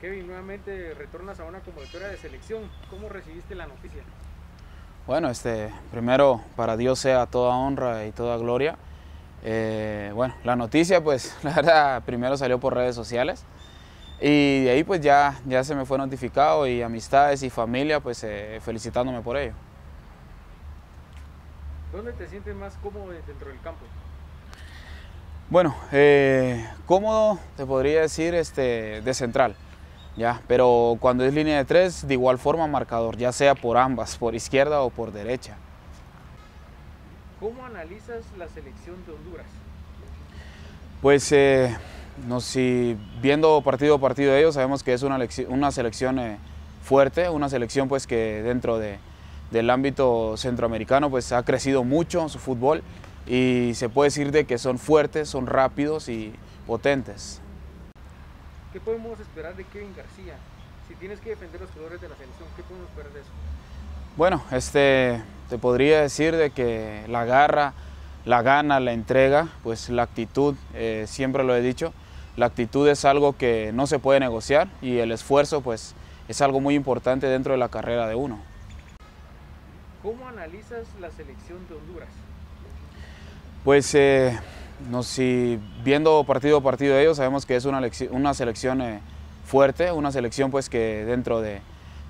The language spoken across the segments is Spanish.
Kevin, nuevamente retornas a una convocatoria de selección. ¿Cómo recibiste la noticia? Bueno, este, primero para Dios sea toda honra y toda gloria. Eh, bueno, la noticia pues la verdad primero salió por redes sociales y de ahí pues ya, ya se me fue notificado y amistades y familia pues eh, felicitándome por ello. ¿Dónde te sientes más cómodo dentro del campo? Bueno, eh, cómodo te podría decir este, de central. ¿Ya? Pero cuando es línea de tres, de igual forma marcador, ya sea por ambas, por izquierda o por derecha. ¿Cómo analizas la selección de Honduras? Pues eh, no, si viendo partido a partido de ellos, sabemos que es una, una selección eh, fuerte, una selección pues que dentro de, del ámbito centroamericano pues ha crecido mucho su fútbol y se puede decir de que son fuertes, son rápidos y potentes. ¿Qué podemos esperar de Kevin García? Si tienes que defender los colores de la selección, ¿qué podemos esperar de eso? Bueno, este, te podría decir de que la garra, la gana, la entrega, pues la actitud, eh, siempre lo he dicho, la actitud es algo que no se puede negociar y el esfuerzo pues es algo muy importante dentro de la carrera de uno. ¿Cómo analizas la selección de Honduras? Pues eh, no, si viendo partido a partido de ellos, sabemos que es una, una selección eh, fuerte, una selección pues que dentro de,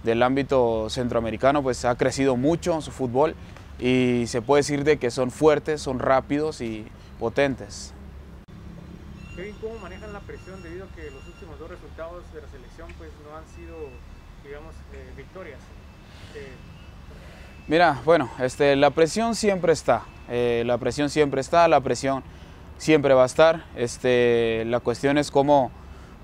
del ámbito centroamericano pues ha crecido mucho su fútbol y se puede decir de que son fuertes, son rápidos y potentes. Kevin, ¿cómo manejan la presión debido a que los últimos dos resultados de la selección pues no han sido, digamos, eh, victorias? Eh, Mira, bueno, este, la presión siempre está, la presión siempre está, la presión siempre va a estar. Este, la cuestión es cómo,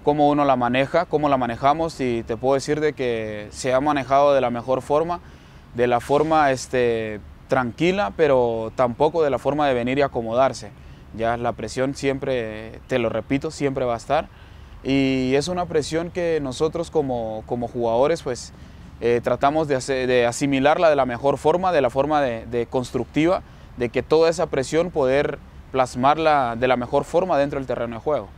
cómo uno la maneja, cómo la manejamos y te puedo decir de que se ha manejado de la mejor forma, de la forma este, tranquila, pero tampoco de la forma de venir y acomodarse. Ya la presión siempre, te lo repito, siempre va a estar. Y es una presión que nosotros como, como jugadores pues eh, tratamos de, de, asimilarla de la mejor forma, de la forma de constructiva, de que toda esa presión poder plasmarla de la mejor forma dentro del terreno de juego.